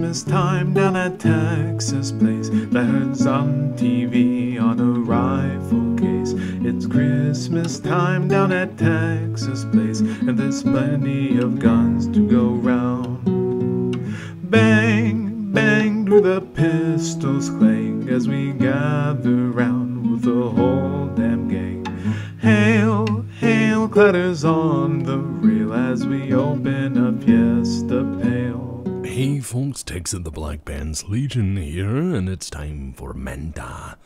Christmas time down at Texas Place. That's on TV on a rifle case. It's Christmas time down at Texas Place, and there's plenty of guns to go round. Bang, bang, do the pistols clang as we gather round with the whole damn gang. Hail, hail, clatters on the rail as we open pail. Hey folks, Tex of the Black Pants Legion here, and it's time for Manta.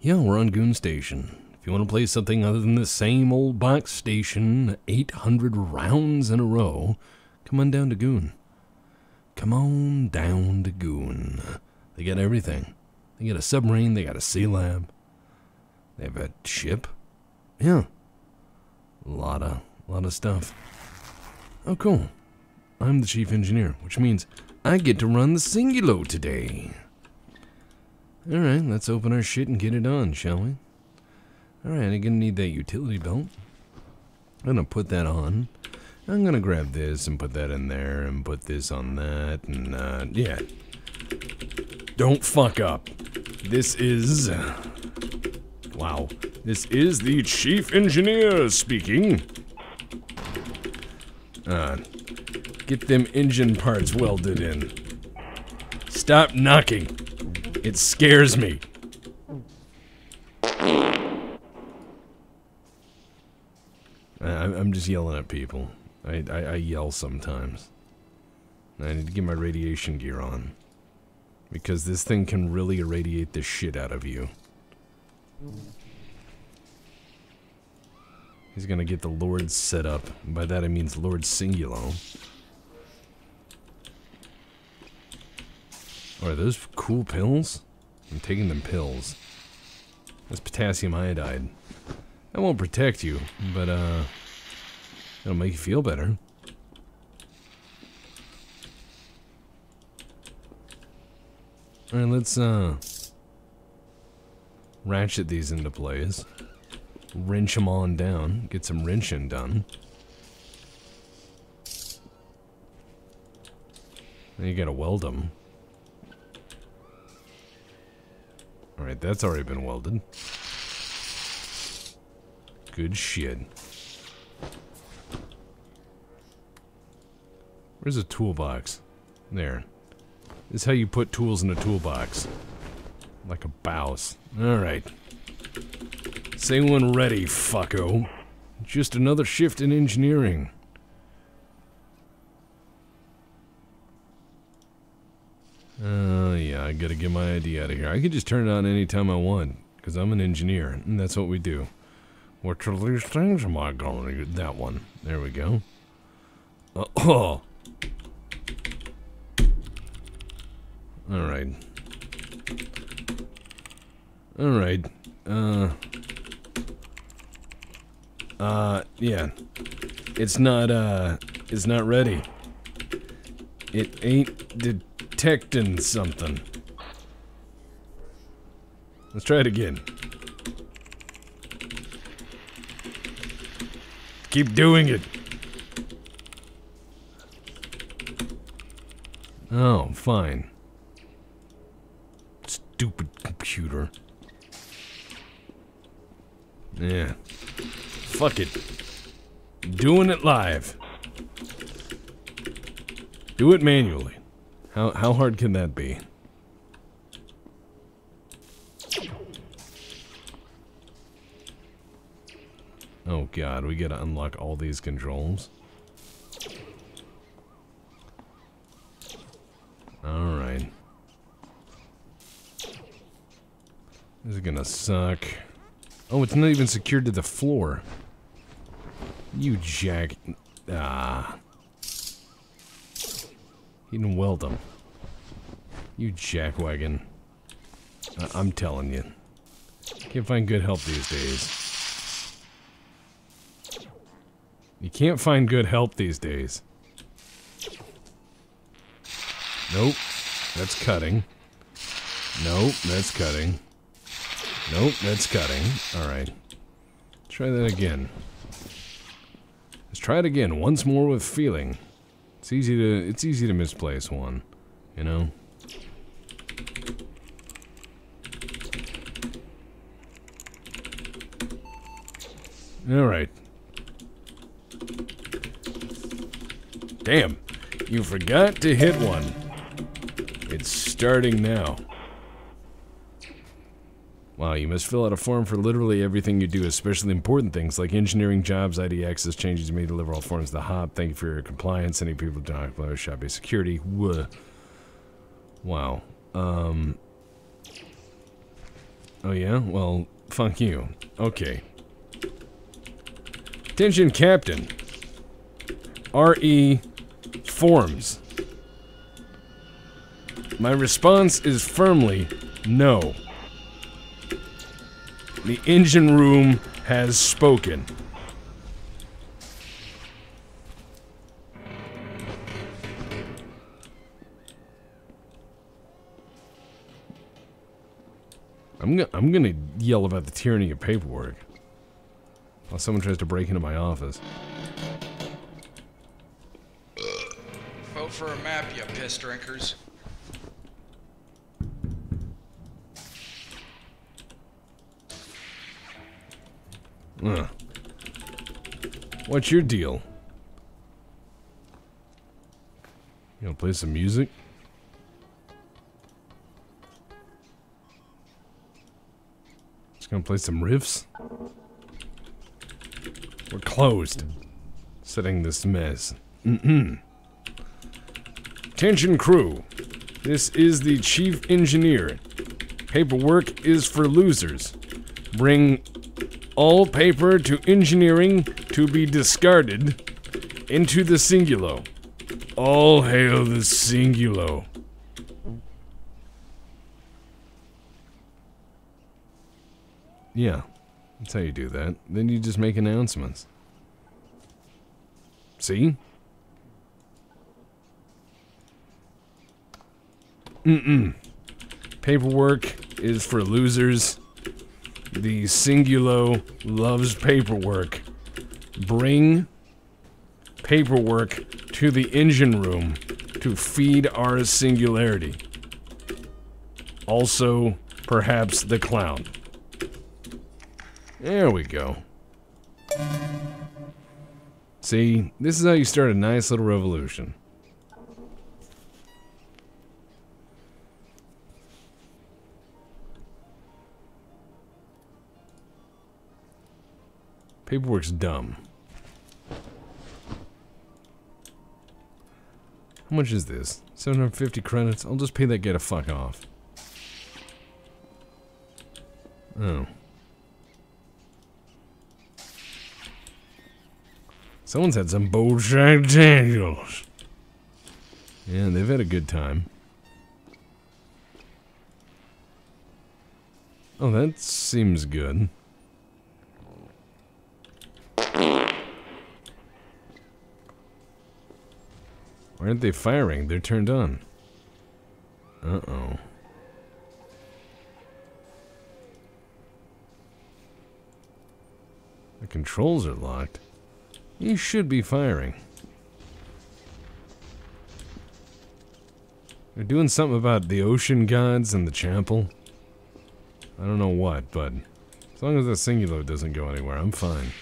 Yeah, we're on Goon Station. If you want to play something other than the same old box station, 800 rounds in a row, come on down to Goon. Come on down to Goon. They got everything. They got a submarine, they got a sea lab, they have a ship. Yeah. A lot of, lot of stuff. Oh, cool. I'm the chief engineer, which means I get to run the Singulo today. Alright, let's open our shit and get it on, shall we? Alright, I'm gonna need that utility belt. I'm gonna put that on. I'm gonna grab this and put that in there and put this on that and, uh, yeah. Don't fuck up. This is. Wow. This is the chief engineer speaking. Uh, Get them engine parts welded in. Stop knocking. It scares me. I'm just yelling at people. I, I, I yell sometimes. I need to get my radiation gear on. Because this thing can really irradiate the shit out of you. He's gonna get the Lord set up. By that I means Lord Singulo. Are those cool pills? I'm taking them pills. That's potassium iodide. That won't protect you, but uh, it'll make you feel better. All right, let's uh ratchet these into place. Wrench them on down. Get some wrenching done. Then you gotta weld them. Alright, that's already been welded. Good shit. Where's a toolbox? There. This is how you put tools in a toolbox. Like a bouse. Alright. Say when ready, fucko. Just another shift in engineering. Uh, yeah, I gotta get my ID out of here. I could just turn it on anytime I want, because I'm an engineer, and that's what we do. Which of these things am I gonna do? That one. There we go. Uh, oh! Alright. Alright. Uh... Uh, yeah. It's not, uh, it's not ready. It ain't detecting something. Let's try it again. Keep doing it. Oh, fine. Stupid computer. Yeah. Fuck it. Doing it live. Do it manually. How, how hard can that be? Oh god, we gotta unlock all these controls. Alright. This is gonna suck. Oh, it's not even secured to the floor. You jack... Ah. He didn't weld them. You jackwagon. I I'm telling you. You can't find good help these days. You can't find good help these days. Nope. That's cutting. Nope, that's cutting. Nope, that's cutting. Alright. Try that again. Let's try it again, once more with feeling. It's easy to it's easy to misplace one, you know. All right. Damn, you forgot to hit one. It's starting now. Wow, you must fill out a form for literally everything you do, especially important things like engineering jobs, ID access changes. You may deliver all forms to the HOP. Thank you for your compliance. Any people do not employ shop based security. Whoa. Wow. Um. Oh, yeah? Well, fuck you. Okay. Attention, Captain. RE Forms. My response is firmly no. The engine room has spoken. I'm gonna, I'm gonna yell about the tyranny of paperwork. While someone tries to break into my office. Vote for a map, you piss drinkers. What's your deal? You wanna play some music? Just gonna play some riffs? We're closed. Setting this mess. Mm-mm. Attention crew. This is the chief engineer. Paperwork is for losers. Bring all paper to engineering to be discarded into the singulo. All hail the singulo. Yeah, that's how you do that. Then you just make announcements. See? Mm-mm. Paperwork is for losers. The Singulo loves paperwork. Bring paperwork to the engine room to feed our singularity. Also, perhaps the clown. There we go. See, this is how you start a nice little revolution. Paperwork's dumb. How much is this? 750 credits? I'll just pay that guy to fuck off. Oh. Someone's had some bold Jack Daniels. Yeah, they've had a good time. Oh, that seems good. Why aren't they firing? They're turned on. Uh-oh. The controls are locked. You should be firing. They're doing something about the ocean gods and the chapel. I don't know what, but as long as the singular doesn't go anywhere, I'm fine.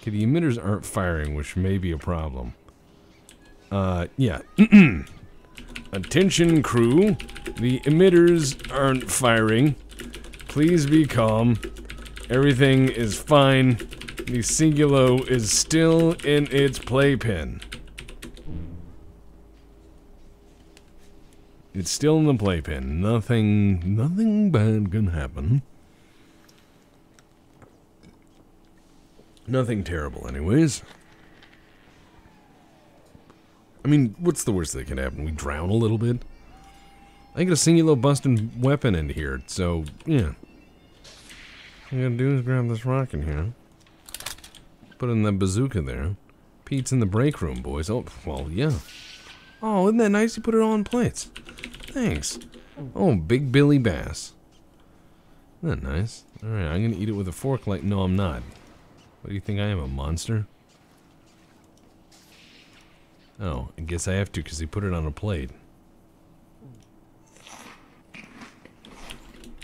Okay, the emitters aren't firing, which may be a problem. Uh, yeah. Attention, crew. The emitters aren't firing. Please be calm. Everything is fine. The Singulo is still in its playpen. It's still in the playpen. Nothing, nothing bad can happen. Nothing terrible, anyways. I mean, what's the worst that can happen? We drown a little bit? I get a singular busting weapon into here, so, yeah. All I gotta do is grab this rock in here. Put in the bazooka there. Pete's in the break room, boys. Oh, well, yeah. Oh, isn't that nice? You put it all in plates. Thanks. Oh, Big Billy Bass. Isn't that nice? Alright, I'm gonna eat it with a fork like... No, I'm not. What do you think I am, a monster? Oh, I guess I have to because he put it on a plate.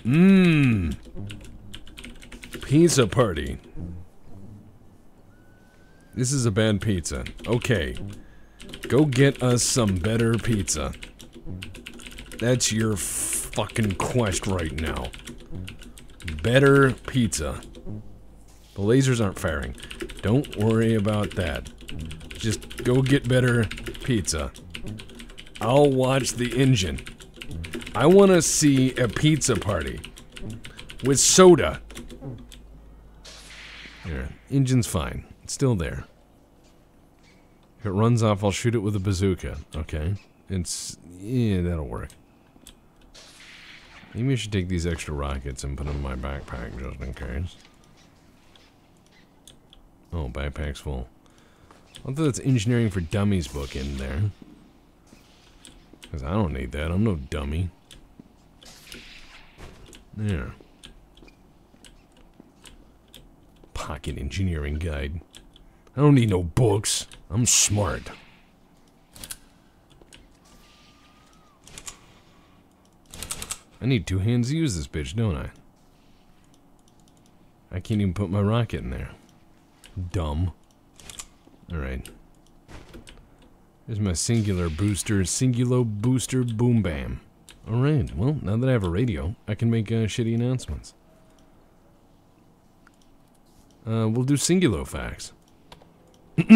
Mmm. Pizza party. This is a bad pizza. Okay. Go get us some better pizza. That's your fucking quest right now. Better pizza. The lasers aren't firing. Don't worry about that. Just go get better pizza. I'll watch the engine. I want to see a pizza party with soda. Here, engine's fine. It's still there. If it runs off, I'll shoot it with a bazooka. Okay? It's. Yeah, that'll work. Maybe I should take these extra rockets and put them in my backpack just in case. Oh, backpack's full. I thought that's engineering for dummies book in there. Because I don't need that. I'm no dummy. There. Pocket engineering guide. I don't need no books. I'm smart. I need two hands to use this bitch, don't I? I can't even put my rocket in there. Dumb. Alright. Here's my singular booster, singulo booster boom bam. Alright, well, now that I have a radio, I can make uh, shitty announcements. Uh, we'll do singulo facts.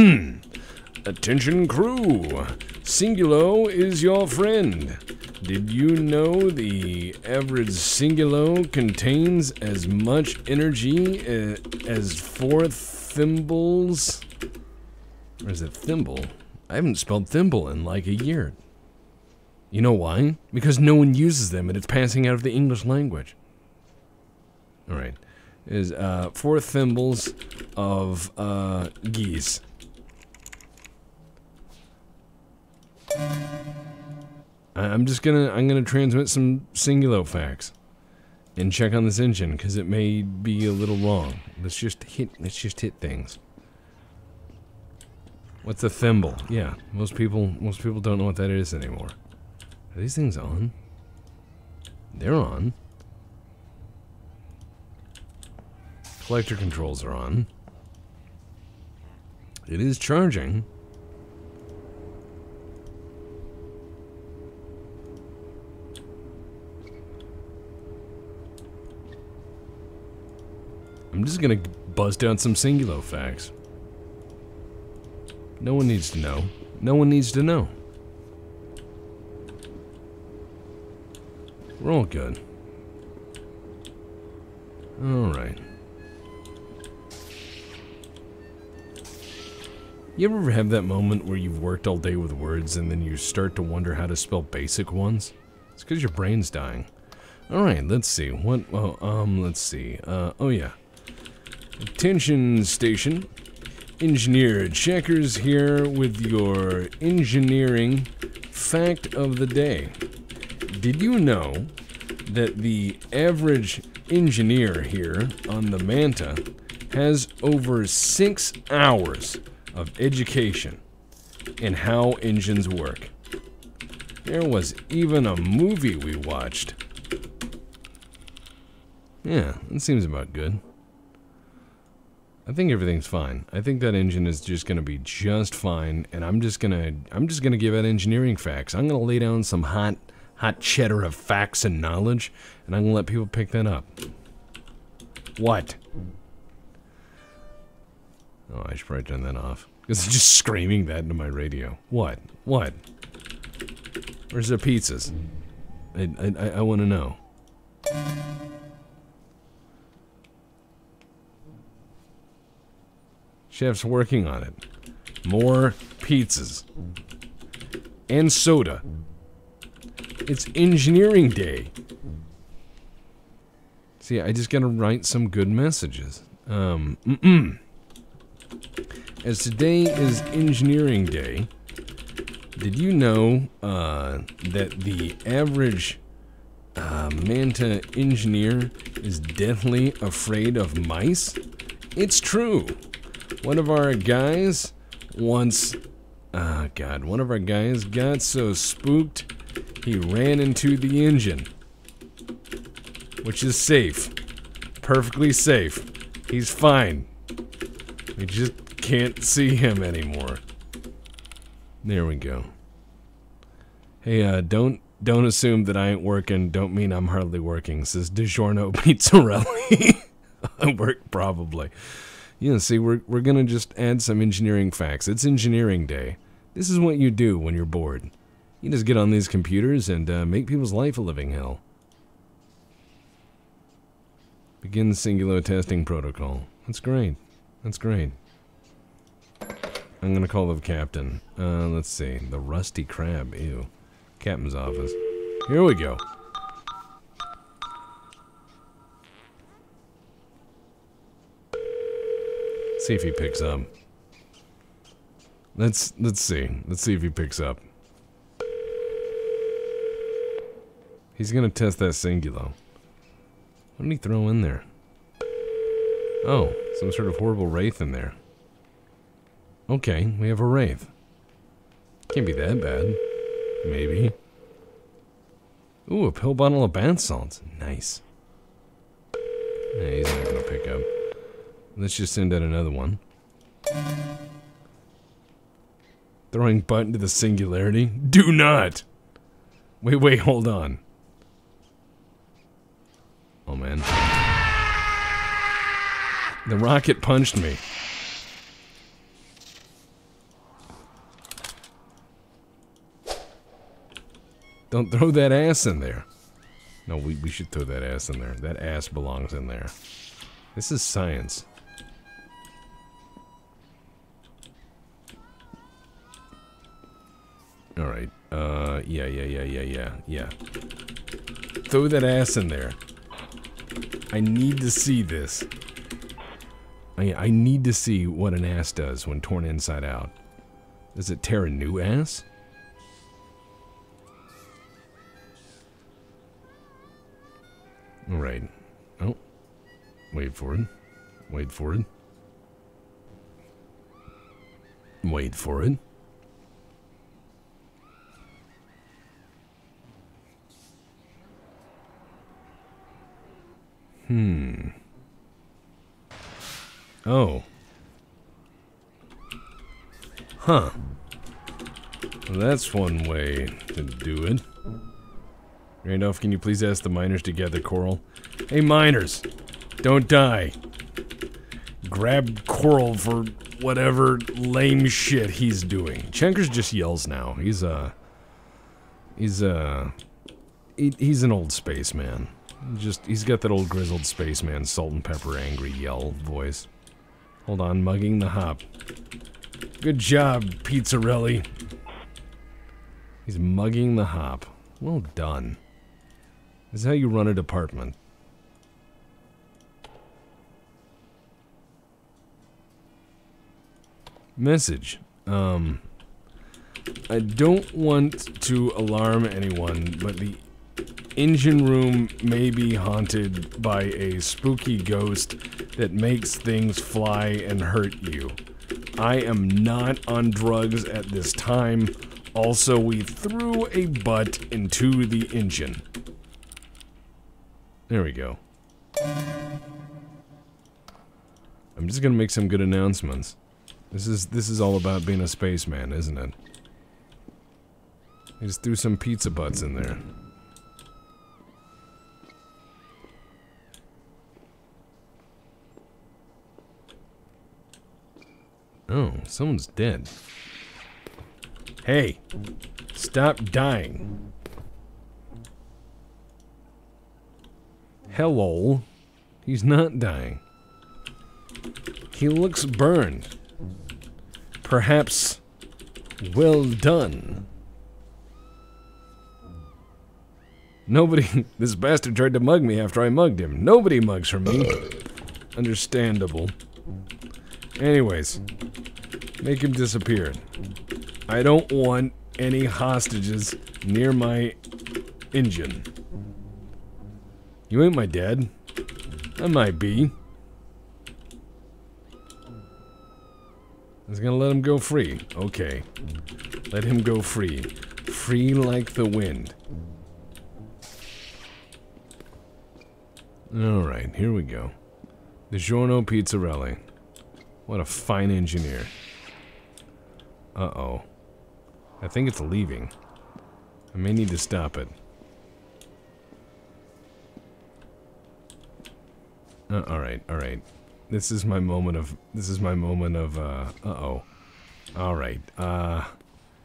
Attention crew! Singulo is your friend. Did you know the average Singulo contains as much energy uh, as four thimbles? Or is it thimble? I haven't spelled thimble in like a year. You know why? Because no one uses them and it's passing out of the English language. Alright. Is uh, four thimbles of uh, geese. I'm just gonna I'm gonna transmit some singulo facts and check on this engine because it may be a little wrong. Let's just hit let's just hit things. What's a thimble? Yeah, most people most people don't know what that is anymore. Are these things on? They're on. Collector controls are on. It is charging. I'm just gonna buzz down some Singulo facts. No one needs to know. No one needs to know. We're all good. Alright. You ever have that moment where you've worked all day with words and then you start to wonder how to spell basic ones? It's because your brain's dying. Alright, let's see. What, oh, um, let's see. Uh, oh yeah. Attention station. Engineer Checkers here with your engineering fact of the day. Did you know that the average engineer here on the Manta has over six hours of education in how engines work? There was even a movie we watched. Yeah, that seems about good. I think everything's fine. I think that engine is just gonna be just fine, and I'm just gonna I'm just gonna give out engineering facts. I'm gonna lay down some hot hot cheddar of facts and knowledge, and I'm gonna let people pick that up. What? Oh, I should probably turn that off. Because it's just screaming that into my radio. What? What? Where's the pizzas? I, I, I want to know. Chef's working on it. More pizzas. And soda. It's engineering day. See, I just gotta write some good messages. Um, mm -mm. As today is engineering day, did you know uh, that the average uh, Manta engineer is deathly afraid of mice? It's true. One of our guys once Ah, God. One of our guys got so spooked, he ran into the engine. Which is safe. Perfectly safe. He's fine. We just can't see him anymore. There we go. Hey, uh, don't don't assume that I ain't working. Don't mean I'm hardly working. Says DiGiorno Pizzarelli. I work probably. Yeah, see, we're we're gonna just add some engineering facts. It's engineering day. This is what you do when you're bored. You just get on these computers and uh, make people's life a living hell. Begin singular testing protocol. That's great. That's great. I'm gonna call the captain. Uh, let's see. The Rusty Crab. Ew. Captain's office. Here we go. See if he picks up. Let's let's see. Let's see if he picks up. He's gonna test that singulo. What did he throw in there? Oh, some sort of horrible wraith in there. Okay, we have a wraith. Can't be that bad. Maybe. Ooh, a pill bottle of bath salts. Nice. Yeah, he's not gonna pick up. Let's just send out another one. Throwing butt into the singularity? Do not! Wait, wait, hold on. Oh man. The rocket punched me. Don't throw that ass in there. No, we, we should throw that ass in there. That ass belongs in there. This is science. Alright. Uh, yeah, yeah, yeah, yeah, yeah, yeah. Throw that ass in there. I need to see this. I, I need to see what an ass does when torn inside out. Does it tear a new ass? Alright. Oh. Wait for it. Wait for it. Wait for it. Hmm. Oh. Huh. That's one way to do it. Randolph, can you please ask the miners to gather coral? Hey, miners! Don't die! Grab coral for whatever lame shit he's doing. Chenkers just yells now. He's, uh... He's, uh... He, he's an old spaceman. Just, he's got that old grizzled spaceman salt and pepper angry yell voice. Hold on, mugging the hop. Good job, Pizzarelli. He's mugging the hop. Well done. This is how you run a department. Message. Um, I don't want to alarm anyone, but the engine room may be haunted by a spooky ghost that makes things fly and hurt you. I am not on drugs at this time. Also, we threw a butt into the engine. There we go. I'm just gonna make some good announcements. This is this is all about being a spaceman, isn't it? I just threw some pizza butts in there. Oh, someone's dead. Hey, stop dying. Hello. He's not dying. He looks burned. Perhaps well done. Nobody, this bastard tried to mug me after I mugged him. Nobody mugs for me. Understandable. Anyways, make him disappear. I don't want any hostages near my engine. You ain't my dad. I might be. I was gonna let him go free. Okay. Let him go free. Free like the wind. Alright, here we go. DiGiorno Pizzarelli. What a fine engineer. Uh-oh. I think it's leaving. I may need to stop it. Uh, alright, alright. This is my moment of, this is my moment of, uh, uh-oh. Alright, uh,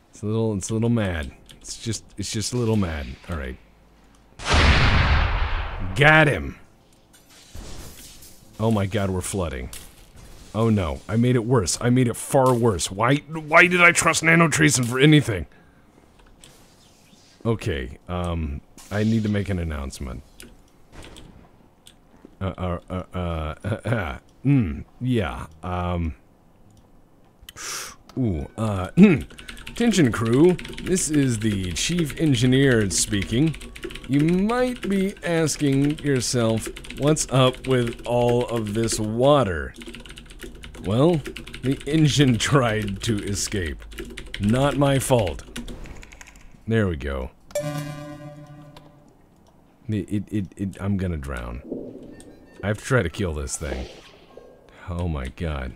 it's a little, it's a little mad. It's just, it's just a little mad. Alright. Got him! Oh my god, we're flooding. Oh no, I made it worse. I made it far worse. Why, why did I trust Nanotrasen for anything? Okay, um, I need to make an announcement. Uh, uh, uh, uh, uh, mm, yeah, um, ooh, uh, attention crew, this is the chief engineer speaking. You might be asking yourself, what's up with all of this water? Well, the engine tried to escape. Not my fault. There we go. It, it, it, it, I'm gonna drown. I have to try to kill this thing. Oh my god.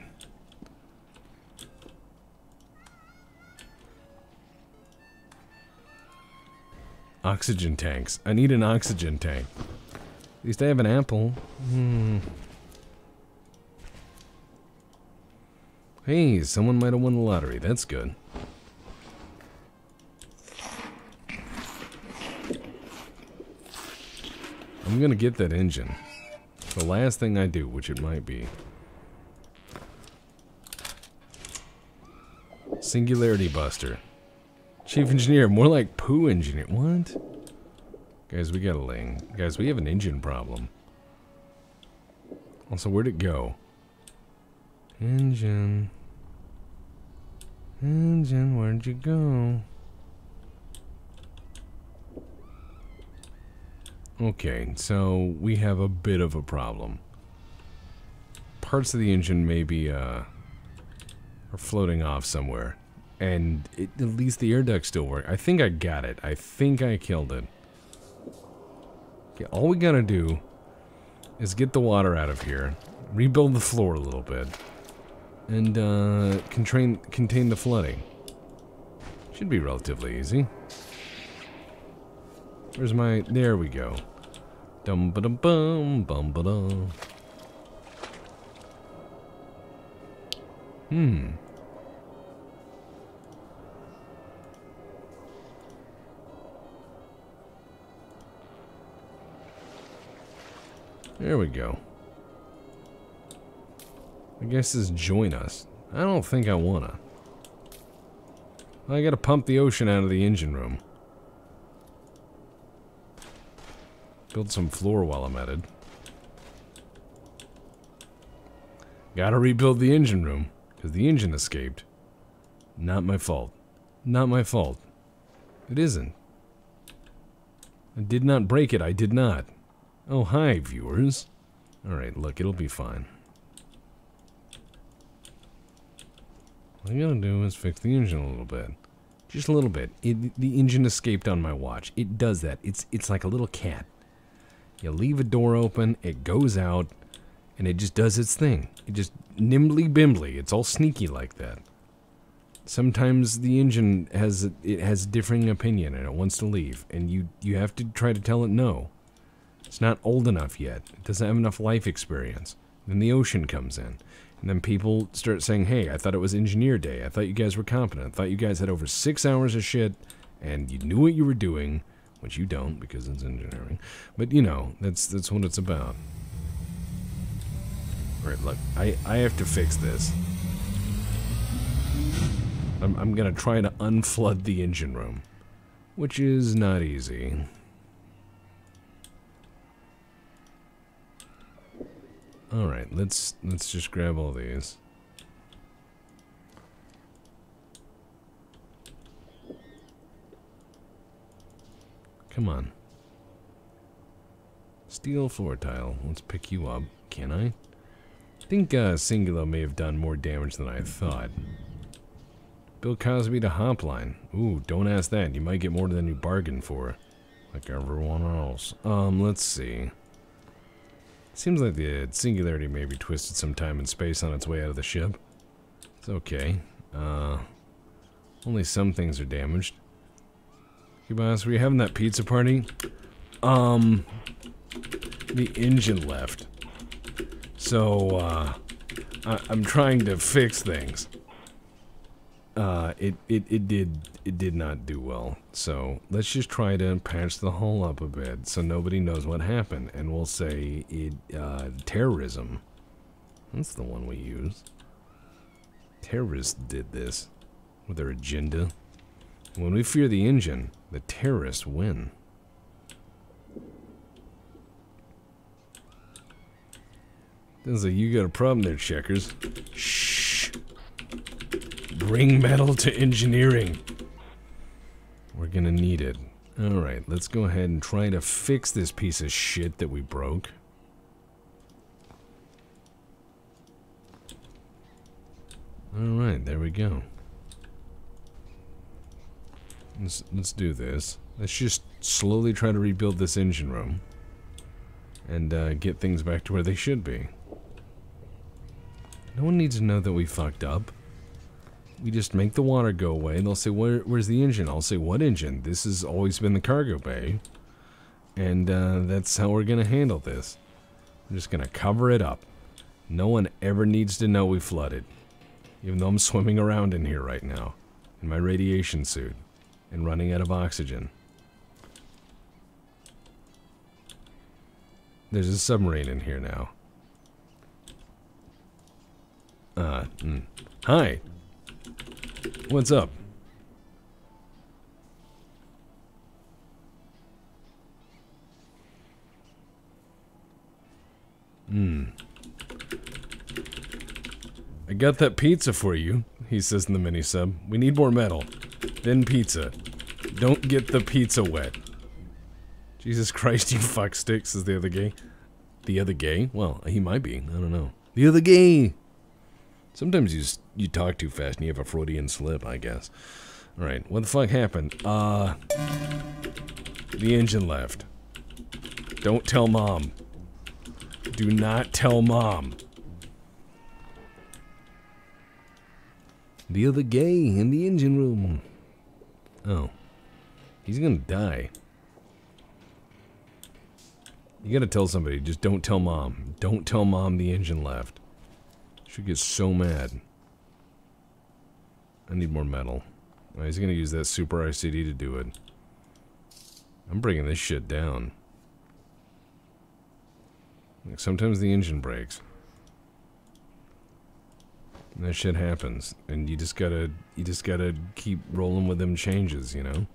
Oxygen tanks. I need an oxygen tank. At least I have an apple. Hmm. Hey, someone might have won the lottery. That's good. I'm gonna get that engine. The last thing I do, which it might be. Singularity Buster. Chief Engineer, more like Poo Engineer. What? Guys, we got a ling. Guys, we have an engine problem. Also, where'd it go? Engine. Engine, where'd you go? Okay, so we have a bit of a problem. Parts of the engine maybe, uh, are floating off somewhere. And it, at least the air ducts still work. I think I got it. I think I killed it. Okay, all we gotta do is get the water out of here, rebuild the floor a little bit, and uh, contain, contain the flooding. Should be relatively easy. Where's my... There we go. Dum ba dum bum bum ba dum. Hmm. There we go. I guess this join us. I don't think I wanna. I gotta pump the ocean out of the engine room. Build some floor while I'm at it. Gotta rebuild the engine room, because the engine escaped. Not my fault. Not my fault. It isn't. I did not break it, I did not. Oh, hi, viewers. Alright, look, it'll be fine. All I gotta do is fix the engine a little bit. Just a little bit. It, the engine escaped on my watch. It does that. It's, it's like a little cat. You leave a door open, it goes out, and it just does its thing. It just nimbly bimbly. It's all sneaky like that. Sometimes the engine has it has differing opinion and it wants to leave, and you you have to try to tell it no. It's not old enough yet. It doesn't have enough life experience. Then the ocean comes in. And then people start saying, hey, I thought it was engineer day. I thought you guys were competent. I thought you guys had over six hours of shit and you knew what you were doing which you don't because it's engineering. But you know, that's that's what it's about. Alright, look, I, I have to fix this. I'm, I'm gonna try to unflood the engine room, which is not easy. Alright, let's let's just grab all these. Come on. Steel floor tile. Let's pick you up. Can I? I think uh, Singular may have done more damage than I thought. Bill Cosby to Hopline. Ooh, don't ask that. You might get more than you bargained for. Like everyone else. Um, let's see. Seems like the Singularity may be twisted some time and space on its way out of the ship. It's okay. Uh, only some things are damaged. Hey boss, were you having that pizza party? Um, the engine left. So, uh, I, am trying to fix things. Uh, it, it, it did, it did not do well. So, let's just try to patch the hole up a bit so nobody knows what happened. And we'll say it, uh, terrorism. That's the one we use. Terrorists did this with their agenda. When we fear the engine, the terrorists win. Sounds like you got a problem there, Checkers. Shh. Bring metal to engineering. We're gonna need it. Alright, let's go ahead and try to fix this piece of shit that we broke. Alright, there we go. Let's, let's do this. Let's just slowly try to rebuild this engine room. And uh, get things back to where they should be. No one needs to know that we fucked up. We just make the water go away, and they'll say, Where, where's the engine? I'll say, what engine? This has always been the cargo bay. And uh, that's how we're going to handle this. I'm just going to cover it up. No one ever needs to know we flooded. Even though I'm swimming around in here right now. In my radiation suit. And running out of oxygen. There's a submarine in here now. Uh, mm. Hi. What's up? Hmm. I got that pizza for you, he says in the mini sub. We need more metal. Then pizza. Don't get the pizza wet. Jesus Christ, you fuck sticks, says the other gay. The other gay? Well, he might be. I don't know. The other gay! Sometimes you you talk too fast and you have a Freudian slip, I guess. Alright, what the fuck happened? Uh... The engine left. Don't tell mom. Do not tell mom. The other gay in the engine room. Oh. He's gonna die. You gotta tell somebody, just don't tell mom. Don't tell mom the engine left. She gets so mad. I need more metal. Oh, he's gonna use that super ICD to do it. I'm bringing this shit down. Like sometimes the engine breaks. And that shit happens. And you just gotta you just gotta keep rolling with them changes, you know?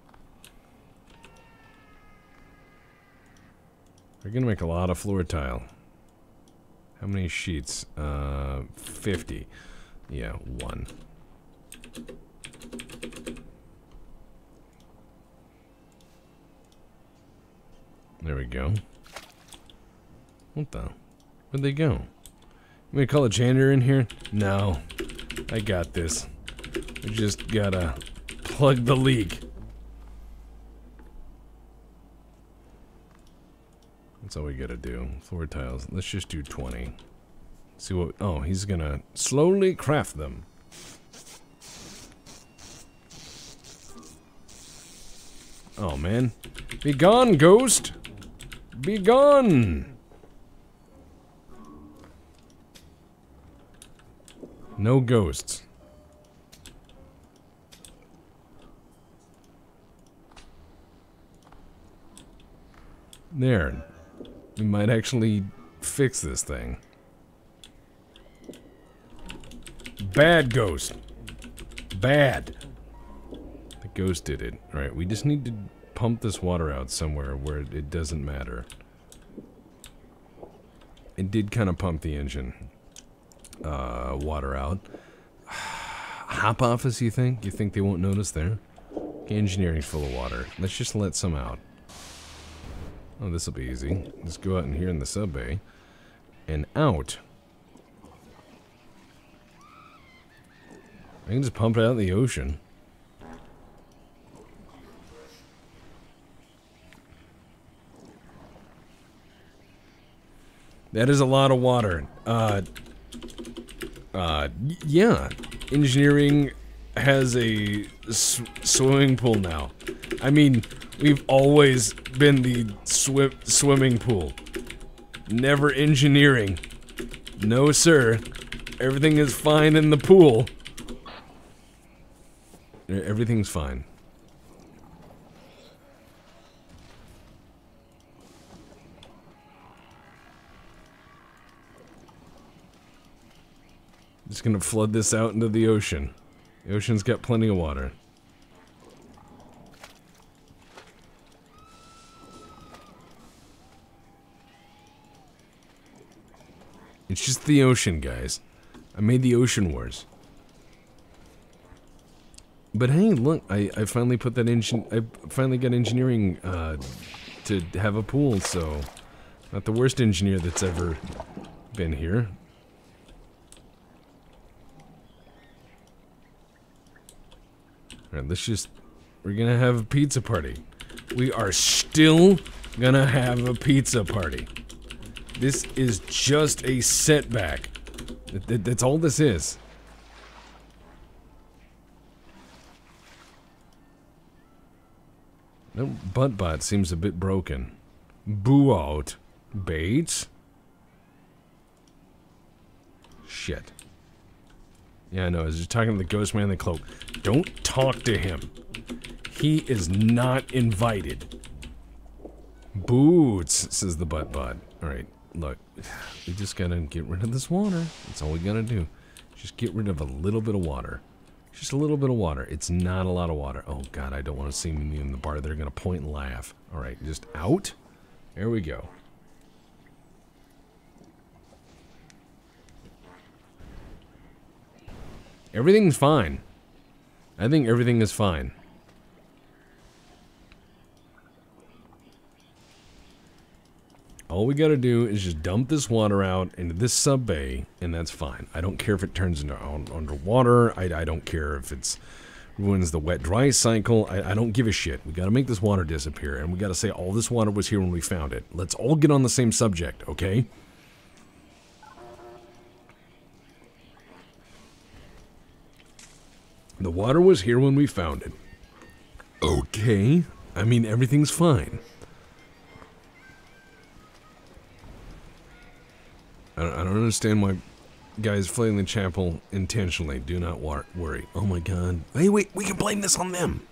We're gonna make a lot of floor tile. How many sheets? Uh, 50. Yeah, one. There we go. What the? Where'd they go? You gonna call a janitor in here? No. I got this. We just gotta plug the leak. That's all we gotta do. Floor tiles. Let's just do 20. See what... Oh, he's gonna slowly craft them. Oh, man. Be gone, ghost! Be gone! No ghosts. There. We might actually fix this thing. Bad ghost. Bad. Ghost did it. Alright, we just need to pump this water out somewhere where it doesn't matter. It did kind of pump the engine uh, water out. Hop office. you think? You think they won't notice there? Okay, engineering's full of water. Let's just let some out. Oh, this'll be easy. Just go out in here in the subbay. And out. I can just pump it out in the ocean. That is a lot of water. Uh, uh, yeah. Engineering has a swimming pool now. I mean, we've always been the swi swimming pool. Never engineering. No, sir. Everything is fine in the pool. Everything's fine. Just gonna flood this out into the ocean. The ocean's got plenty of water. It's just the ocean, guys. I made the ocean wars. But hey, look, I, I finally put that engine, I finally got engineering, uh, to have a pool, so... Not the worst engineer that's ever been here. Let's just... We're gonna have a pizza party. We are still gonna have a pizza party. This is just a setback. That, that, that's all this is. No, Buttbot seems a bit broken. Boo out. Bates? Shit. Yeah, I know. I just talking to the ghost man in the cloak. Don't talk to him. He is not invited. Boots, says the butt bud. Alright, look. We just gotta get rid of this water. That's all we gotta do. Just get rid of a little bit of water. Just a little bit of water. It's not a lot of water. Oh god, I don't want to see me in the bar. They're gonna point and laugh. Alright, just out. There we go. Everything's fine. I think everything is fine. All we gotta do is just dump this water out into this sub bay, and that's fine. I don't care if it turns into underwater. I, I don't care if it's ruins the wet dry cycle. I, I don't give a shit. We gotta make this water disappear, and we gotta say all this water was here when we found it. Let's all get on the same subject, okay? The water was here when we found it. Okay. I mean, everything's fine. I don't, I don't understand why guys flailing the chapel intentionally. Do not wor worry. Oh my god. Hey, wait, we can blame this on them.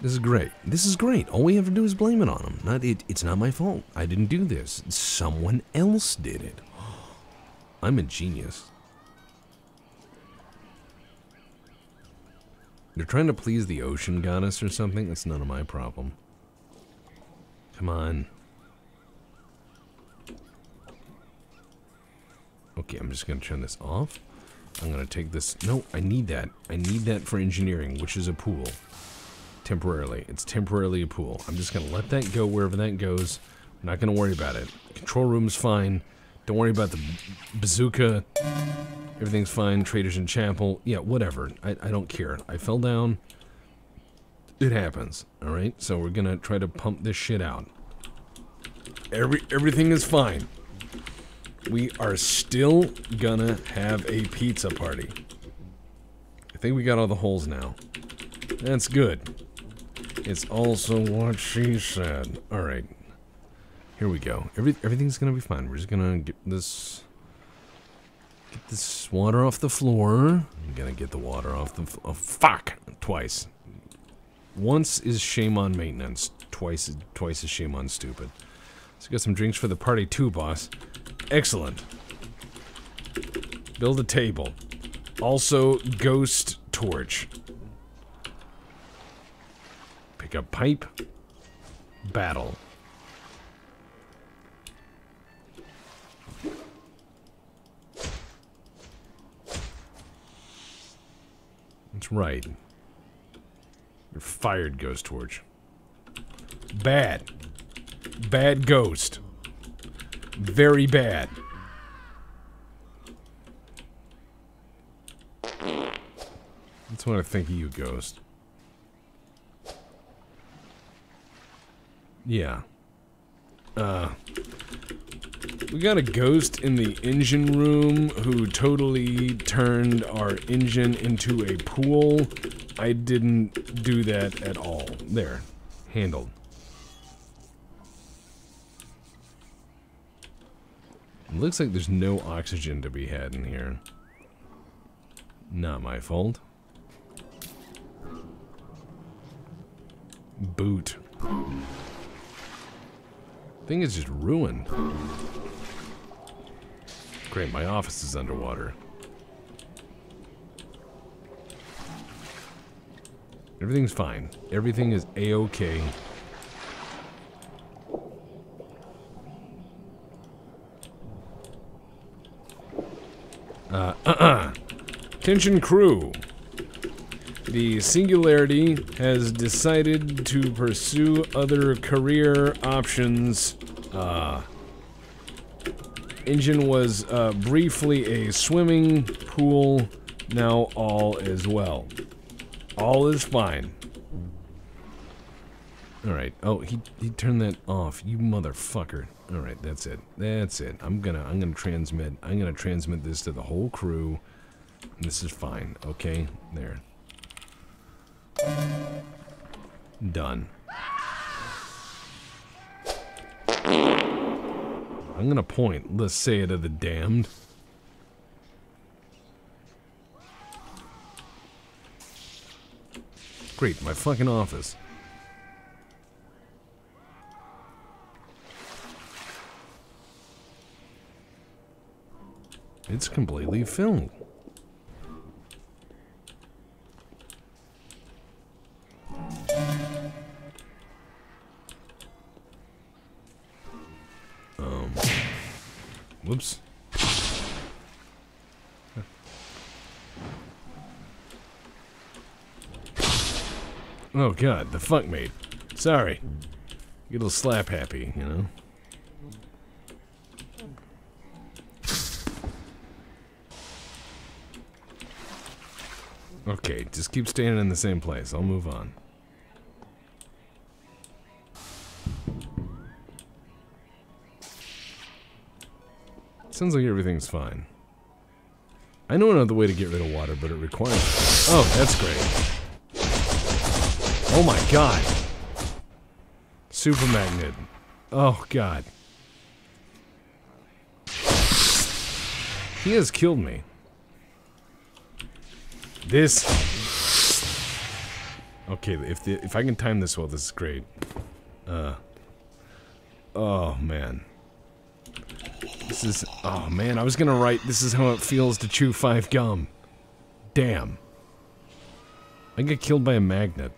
This is great. This is great. All we have to do is blame it on them. Not it, it's not my fault. I didn't do this. Someone else did it. I'm a genius. They're trying to please the ocean goddess or something? That's none of my problem. Come on. Okay, I'm just going to turn this off. I'm going to take this... No, I need that. I need that for engineering, which is a pool. Temporarily. It's temporarily a pool. I'm just going to let that go wherever that goes. I'm not going to worry about it. Control room's fine. Don't worry about the bazooka. Everything's fine. Traders in chapel. Yeah, whatever. I, I don't care. I fell down. It happens. Alright? So we're gonna try to pump this shit out. Every Everything is fine. We are still gonna have a pizza party. I think we got all the holes now. That's good. It's also what she said. Alright. Here we go. Every, everything's gonna be fine. We're just gonna get this Get this water off the floor. I'm gonna get the water off the oh, fuck twice. Once is shame on maintenance. Twice is twice is shame on stupid. So got some drinks for the party too, boss. Excellent. Build a table. Also, ghost torch. Pick up pipe. Battle. That's right. You're fired, Ghost Torch. Bad. Bad ghost. Very bad. That's what I think of you, Ghost. Yeah. Uh, we got a ghost in the engine room who totally turned our engine into a pool. I didn't do that at all. There. Handled. It looks like there's no oxygen to be had in here. Not my fault. Boot. Thing is just ruined. Great, my office is underwater. Everything's fine. Everything is a-okay. Uh, uh-uh. Attention crew. The Singularity has decided to pursue other career options. Uh, engine was uh, briefly a swimming pool. Now all is well. All is fine. Alright. Oh, he, he turned that off. You motherfucker. Alright, that's it. That's it. I'm gonna I'm gonna transmit I'm gonna transmit this to the whole crew. This is fine, okay? There. Done. I'm gonna point. Let's say it to the damned. Great, my fucking office. It's completely filled. Whoops. Oh god, the fuck mate. Sorry. Get a little slap happy, you know? Okay, just keep standing in the same place. I'll move on. Sounds like everything's fine. I know another way to get rid of water, but it requires... Oh, that's great. Oh my god. Super magnet. Oh god. He has killed me. This. Okay, if the if I can time this well, this is great. Uh. Oh man. This is. Oh man, I was gonna write. This is how it feels to chew five gum. Damn. I get killed by a magnet.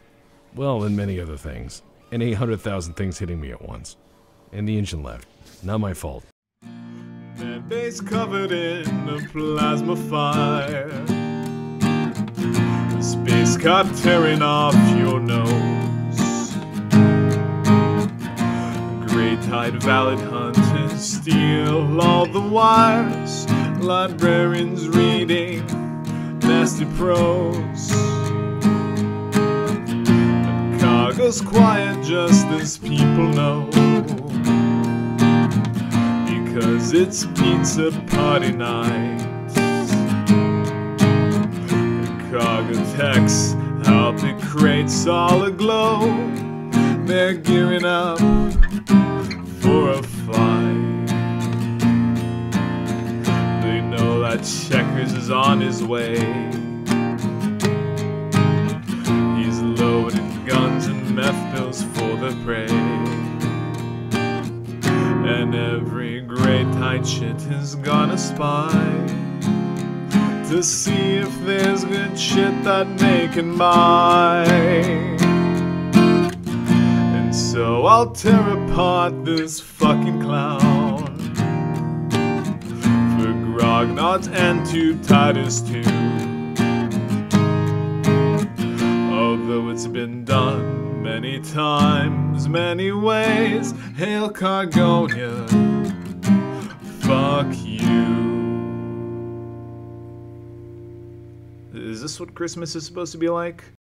Well, and many other things. And 800,000 things hitting me at once. And the engine left. Not my fault. That base covered in a plasma fire. The space carp tearing off your nose. Greytide valid steal all the wires. Librarians reading nasty prose. Cargo's quiet just as people know. Because it's pizza party night. Cargo techs help the crates all aglow. They're gearing up for a fight. Checkers is on his way. He's loading guns and meth pills for the prey. And every great tight shit is gonna spy to see if there's good shit that they can buy. And so I'll tear apart this fucking clown for and to Titus too. Although it's been done many times, many ways, hail Cargonia, fuck you. Is this what Christmas is supposed to be like?